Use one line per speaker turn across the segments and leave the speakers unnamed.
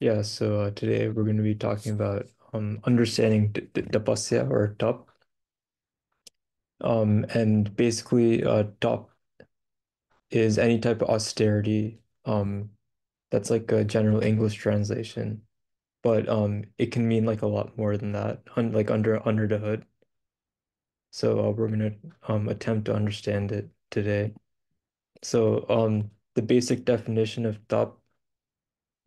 Yeah, so uh, today we're going to be talking about um, understanding tapasya or top. Um, and basically, uh, top is any type of austerity. Um, that's like a general English translation, but um, it can mean like a lot more than that, un like under under the hood. So uh, we're going to um, attempt to understand it today. So um, the basic definition of top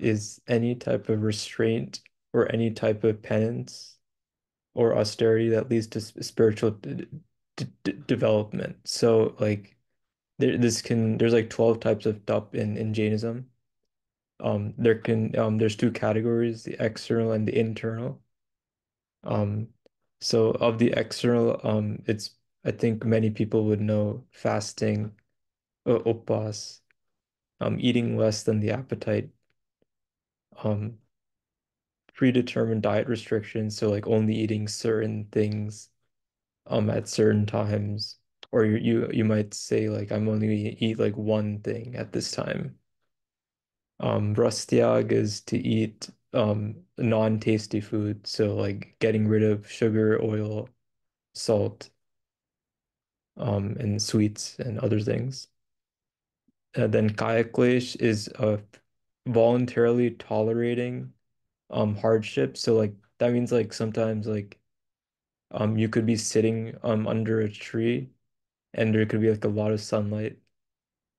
is any type of restraint or any type of penance or austerity that leads to spiritual development. So like there this can there's like 12 types of tap in in Jainism. Um there can um there's two categories, the external and the internal. Um so of the external um it's I think many people would know fasting, uh, upas, um eating less than the appetite, um predetermined diet restrictions, so like only eating certain things um at certain times or you you you might say like I'm only gonna eat like one thing at this time. Um Rastyag is to eat um non-tasty food, so like getting rid of sugar, oil, salt, um and sweets and other things. And then Kaya Klesh is uh voluntarily tolerating um hardship. So like that means like sometimes like um you could be sitting um under a tree and there could be like a lot of sunlight.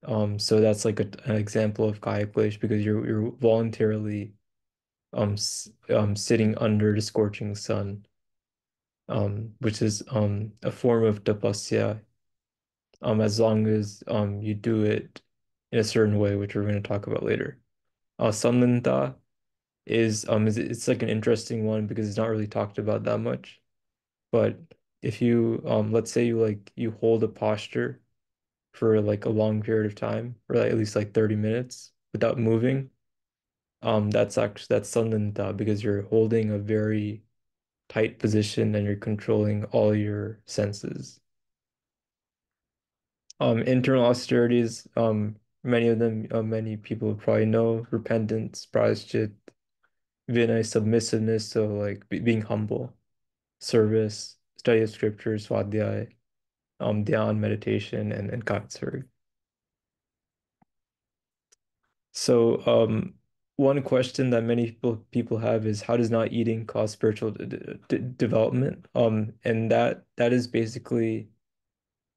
Um, so that's like a, an example of kayak because you're you're voluntarily um um sitting under the scorching sun, um, which is um a form of tapasya. Um, as long as um you do it in a certain way, which we're going to talk about later. Uh, Sanlinta is um is it's like an interesting one because it's not really talked about that much. But if you um let's say you like you hold a posture for like a long period of time, or like at least like 30 minutes without moving, um, that's actually that's Sanlinta because you're holding a very tight position and you're controlling all your senses. Um, internal austerities, um, many of them, uh, many people probably know, repentance, prajnasit, vinay, submissiveness, so like be being humble, service, study of scriptures, swadhyay, um, dhyan, meditation, and, and katsuri. So, um, one question that many people people have is how does not eating cause spiritual development? Um, and that that is basically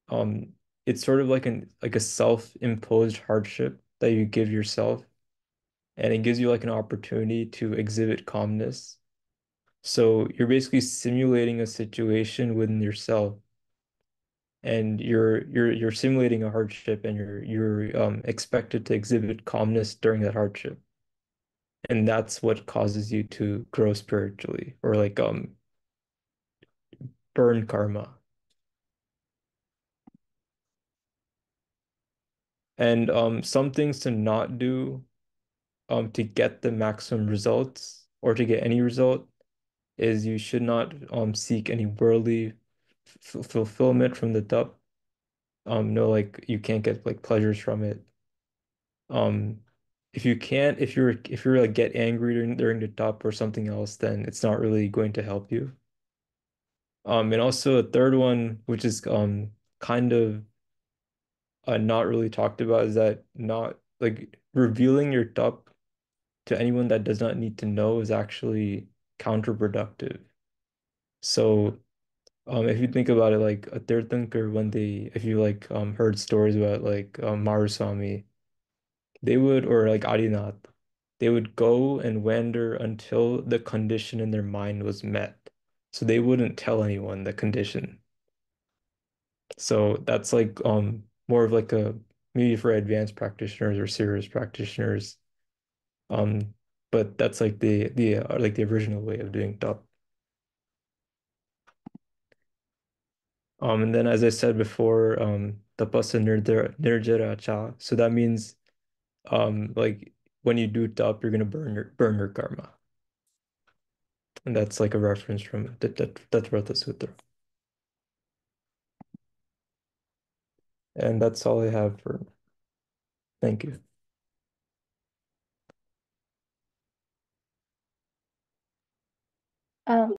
um, it's sort of like an like a self-imposed hardship that you give yourself, and it gives you like an opportunity to exhibit calmness. So you're basically simulating a situation within yourself, and you're you're you're simulating a hardship, and you're you're um, expected to exhibit calmness during that hardship. and that's what causes you to grow spiritually or like um burn karma and um some things to not do um to get the maximum results or to get any result is you should not um seek any worldly fulfillment from the tup um no like you can't get like pleasures from it. Um if you can't if you're if you're like get angry during during the tup or something else then it's not really going to help you. Um, and also a third one, which is um kind of uh, not really talked about, is that not like revealing your top to anyone that does not need to know is actually counterproductive. So, um, if you think about it, like a Tirthankar, when they, if you like, um, heard stories about like um, Maruswami, they would, or like Adinath, they would go and wander until the condition in their mind was met. So they wouldn't tell anyone the condition. So that's like um more of like a maybe for advanced practitioners or serious practitioners. Um, but that's like the the uh, like the original way of doing top. Um, and then as I said before, um, tapasa nirjara cha. So that means um like when you do top, you're gonna burn your burn your karma. And that's like a reference from Tat- Tat- Tattvartha Sutra. And that's all I have for. Thank you.
Um.